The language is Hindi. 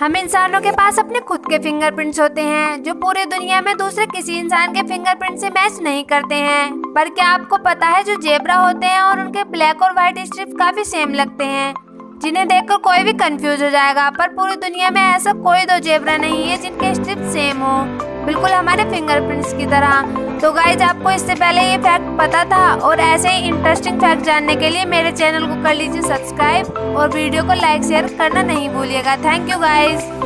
हम इंसानों के पास अपने खुद के फिंगरप्रिंट्स होते हैं, जो पूरे दुनिया में दूसरे किसी इंसान के फिंगरप्रिंट से मैच नहीं करते हैं। पर क्या आपको पता है जो जेबरा होते हैं और उनके ब्लैक और व्हाइट स्ट्रिप काफ़ी सेम लगते हैं? जिन्हें देखकर कोई भी कंफ्यूज हो जाएगा, पर पूरी दुनिया में ऐसा कोई दो जेबरा नहीं है जिनके स्ट्रिप सेम हो। बिल्कुल हमारे फिंगरप्रिंट्स की तरह। तो गाइज़ आपको इससे पहले ये फैक्ट पता था और ऐसे ही इंटरेस्टिंग फैक्ट जानने के लिए मेरे चैनल को कर लीजिए सब्सक्राइब और वीडियो को लाइक शेयर करना नहीं भूलिएगा। Thank you guys